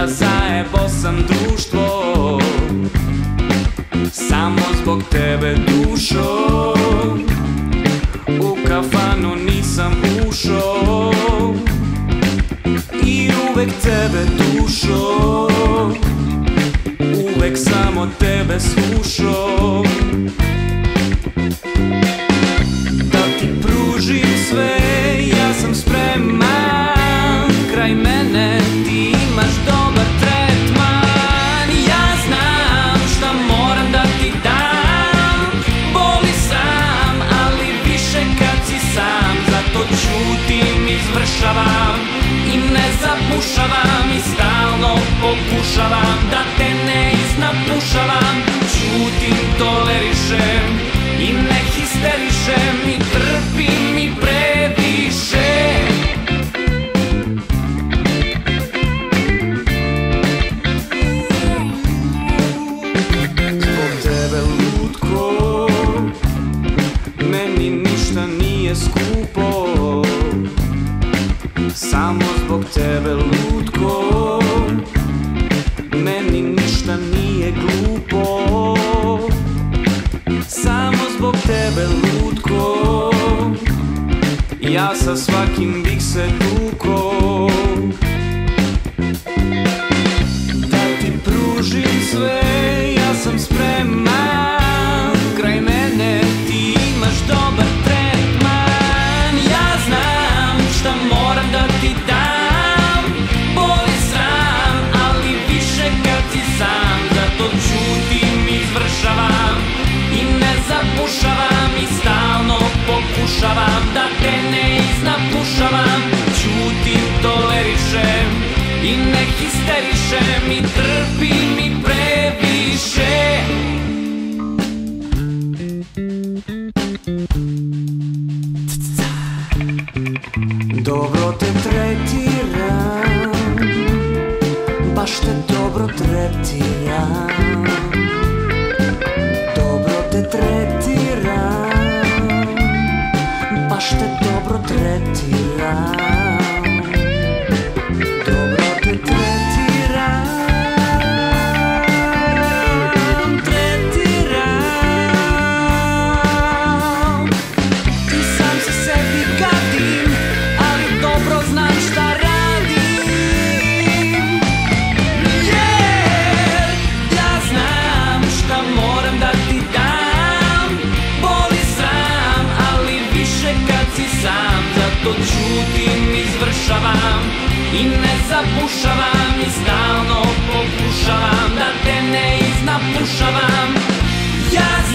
da zajebo sam društvo. Samo zbog tebe dušo. U kafanu nisam ušao I uvek tebe dušo. Uvek samo tebe slušao pokušavam i stalno pokušavam da te ne iznapušavam Samo zbog tebe lutko. Meni ništa nije glupo. Samo zbog tebe lutko. Ja sa svakim bih se tukao. Ne histerišem mi, trpi mi previše. Dobro te tretiram Baš te dobro tretiram. slušavam i ne zapušavam I stalno pokušavam da te ne iznapušavam. Ja